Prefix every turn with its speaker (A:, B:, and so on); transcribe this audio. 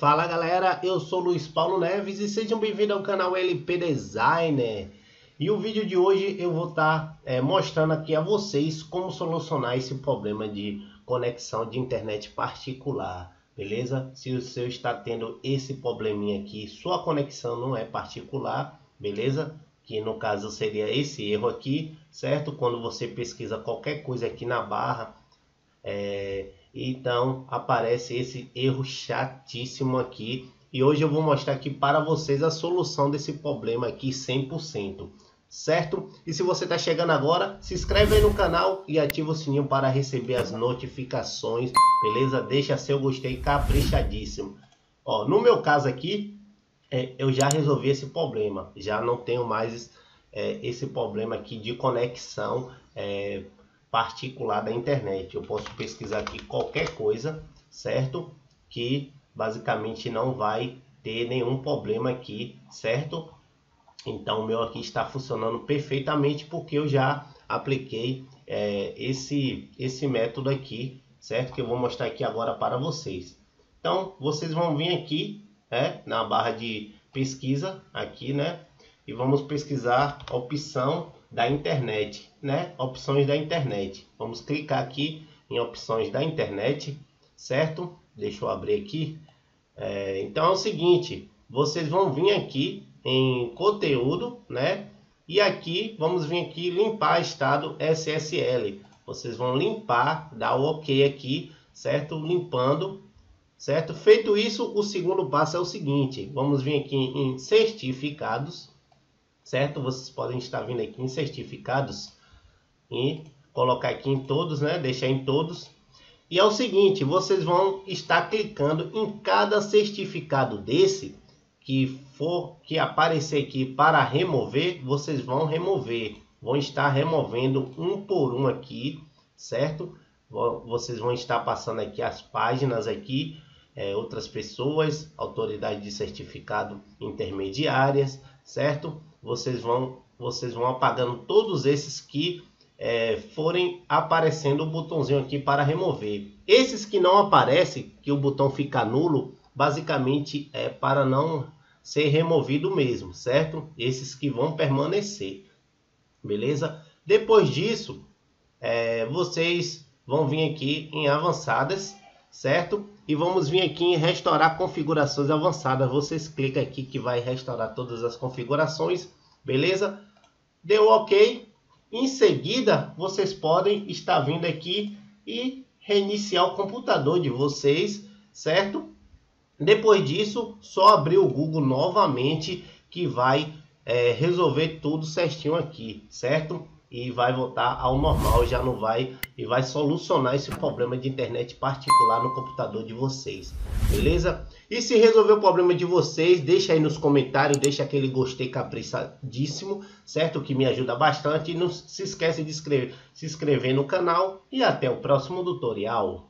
A: Fala galera, eu sou Luiz Paulo Neves e sejam bem-vindos ao canal LP Designer. E o vídeo de hoje eu vou estar tá, é, mostrando aqui a vocês como solucionar esse problema de conexão de internet particular, beleza? Se o seu está tendo esse probleminha aqui, sua conexão não é particular, beleza? Que no caso seria esse erro aqui, certo? Quando você pesquisa qualquer coisa aqui na barra, é, então aparece esse erro chatíssimo aqui. E hoje eu vou mostrar aqui para vocês a solução desse problema aqui 100%. Certo? E se você está chegando agora, se inscreve aí no canal e ativa o sininho para receber as notificações, beleza? Deixa seu gostei caprichadíssimo. Ó, no meu caso aqui, é, eu já resolvi esse problema. Já não tenho mais é, esse problema aqui de conexão é, particular da internet. Eu posso pesquisar aqui qualquer coisa, certo? Que basicamente não vai ter nenhum problema aqui, certo? Então o meu aqui está funcionando perfeitamente porque eu já apliquei é, esse, esse método aqui, certo? Que eu vou mostrar aqui agora para vocês. Então vocês vão vir aqui né, na barra de pesquisa aqui, né? E vamos pesquisar a opção da internet, né? Opções da internet. Vamos clicar aqui em opções da internet, certo? Deixa eu abrir aqui. É, então é o seguinte, vocês vão vir aqui em conteúdo, né? E aqui vamos vir aqui limpar estado SSL. Vocês vão limpar, dar o OK aqui, certo? Limpando, certo? Feito isso, o segundo passo é o seguinte: vamos vir aqui em certificados, certo? Vocês podem estar vindo aqui em certificados e colocar aqui em todos, né? Deixar em todos. E é o seguinte, vocês vão estar clicando em cada certificado desse que for que aparecer aqui para remover, vocês vão remover. Vão estar removendo um por um aqui, certo? Vocês vão estar passando aqui as páginas aqui, é, outras pessoas, autoridade de certificado intermediárias, certo? Vocês vão, vocês vão apagando todos esses que é, forem aparecendo o botãozinho aqui para remover. Esses que não aparecem, que o botão fica nulo, basicamente é para não ser removido mesmo, certo? Esses que vão permanecer, beleza? Depois disso, é, vocês vão vir aqui em avançadas, certo? E vamos vir aqui em restaurar configurações avançadas. Vocês clicam aqui que vai restaurar todas as configurações, beleza? Deu OK. Em seguida, vocês podem estar vindo aqui e reiniciar o computador de vocês, certo? Depois disso, só abrir o Google novamente que vai é, resolver tudo certinho aqui, certo? E vai voltar ao normal, já não vai e vai solucionar esse problema de internet particular no computador de vocês, beleza? E se resolver o problema de vocês, deixa aí nos comentários, deixa aquele gostei caprichadíssimo, certo? Que me ajuda bastante e não se esquece de inscrever, se inscrever no canal e até o próximo tutorial.